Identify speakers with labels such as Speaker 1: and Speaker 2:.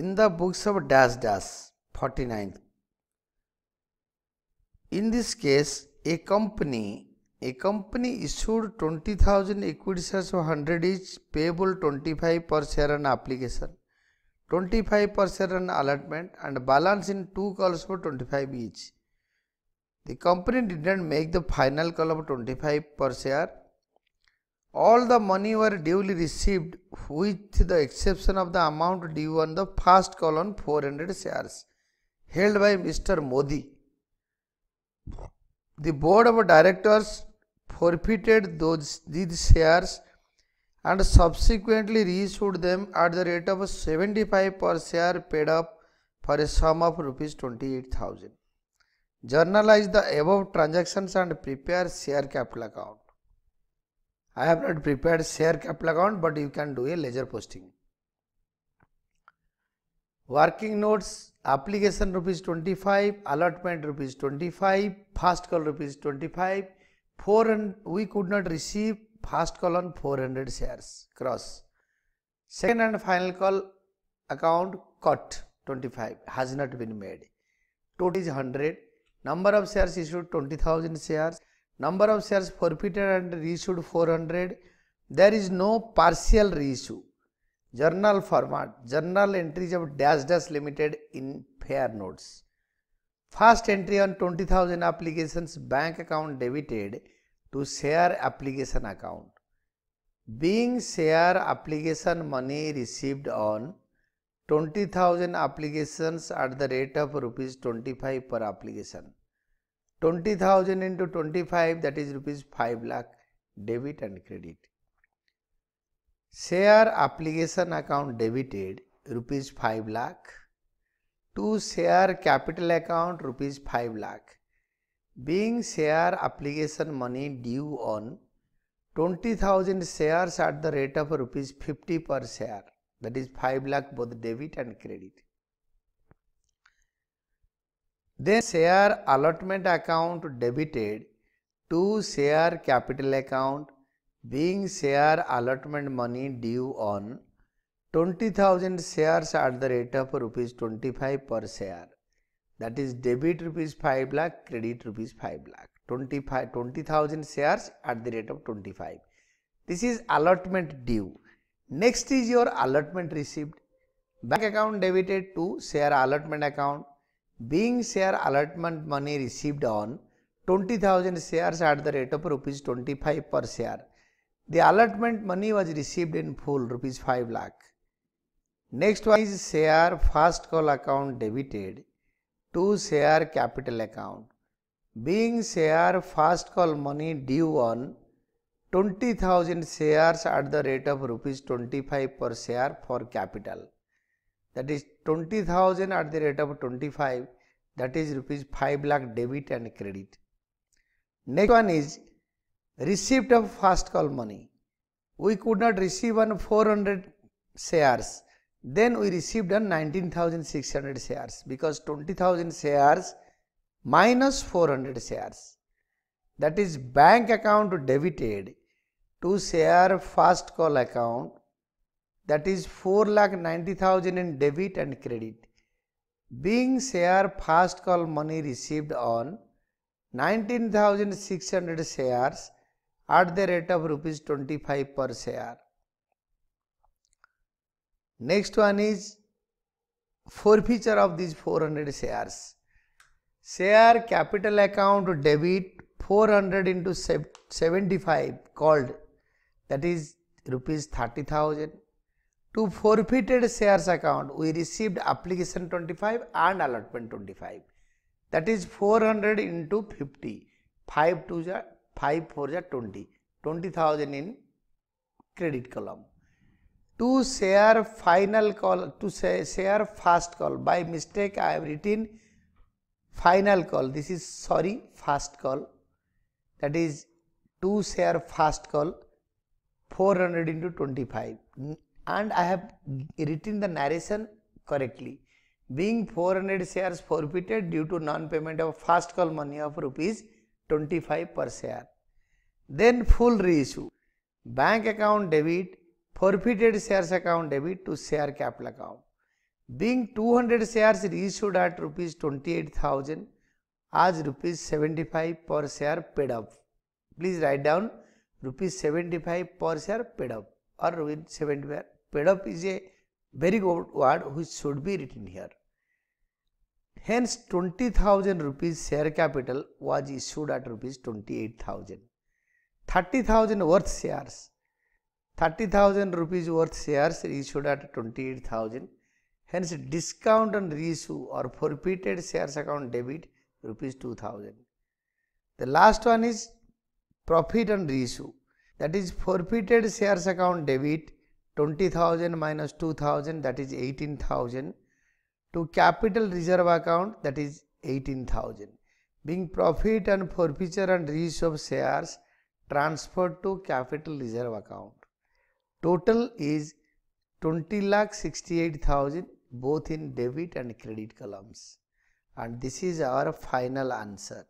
Speaker 1: in the books of dash dash 49th. In this case, a company a company issued 20,000 equity shares of 100 each payable 25 per share on application, 25 per share on allotment and balance in two calls for 25 each. The company did not make the final call of 25 per share. All the money were duly received with the exception of the amount due on the first call on 400 shares held by Mr. Modi. The board of directors forfeited those these shares and subsequently reissued them at the rate of 75 per share paid up for a sum of rupees 28000 journalize the above transactions and prepare share capital account i have not prepared share capital account but you can do a ledger posting. Working notes application rupees 25 allotment rupees 25 first call rupees 25 400, we could not receive first call on 400 shares. Cross. Second and final call account cut 25 has not been made. Total is 100 number of shares issued 20000 shares number of shares forfeited and reissued 400 there is no partial reissue. Journal format journal entries of dash dash limited in fair notes. First entry on 20000 applications bank account debited to share application account. Being share application money received on 20000 applications at the rate of rupees 25 per application 20000 into 25 that is rupees 5 lakh debit and credit. Share application account debited rupees 5 lakh. To share capital account rupees 5 lakh. Being share application money due on 20000 shares at the rate of rupees 50 per share that is 5 lakh both debit and credit then share allotment account debited to share capital account. Being share allotment money due on 20000 shares at the rate of rupees 25 per share. That is debit rupees 5 lakh credit rupees 5 lakh. 25 20000 shares at the rate of 25 this is allotment due. Next is your allotment received bank account debited to share allotment account being share allotment money received on 20000 shares at the rate of rupees 25 per share the allotment money was received in full rupees 5 lakh. Next one is share first call account debited to share capital account. Being share first call money due on 20,000 shares at the rate of rupees 25 per share for capital. That is 20,000 at the rate of 25 that is rupees 5 lakh debit and credit. Next one is receipt of first call money. We could not receive on 400 shares. Then we received on 19,600 shares because 20,000 shares minus 400 shares. That is bank account debited to share first call account that is 4 lakh 90,000 in debit and credit. Being share first call money received on 19,600 shares at the rate of rupees 25 per share. Next one is forfeiture of these 400 shares. Share capital account debit 400 into 75 called that is rupees 30,000. To forfeited shares account we received application 25 and allotment 25 that is 400 into 50 5 to the 5 4 is 20 20000 in credit column. To share final call to share first call by mistake i have written final call this is sorry first call. That is to share first call 400 into 25 and i have written the narration correctly being 400 shares forfeited due to non payment of first call money of rupees 25 per share. Then full reissue. Bank account debit, forfeited shares account debit to share capital account. being 200 shares reissued at rupees 28000 as rupees 75 per share paid up please write down rupees 75 per share paid up or with 75 paid up is a very good word which should be written here. Hence 20000 rupees share capital was issued at rupees 28000 30000 worth shares. 30000 rupees worth shares issued at 28000 hence discount on reissue or forfeited shares account debit rupees 2000 the last one is profit on reissue that is forfeited shares account debit 20000 minus 2000 that is 18000 to capital reserve account that is 18000 being profit and forfeiture and reissue of shares transferred to capital reserve account. Total is 20 lakh 68,000 both in debit and credit columns and this is our final answer.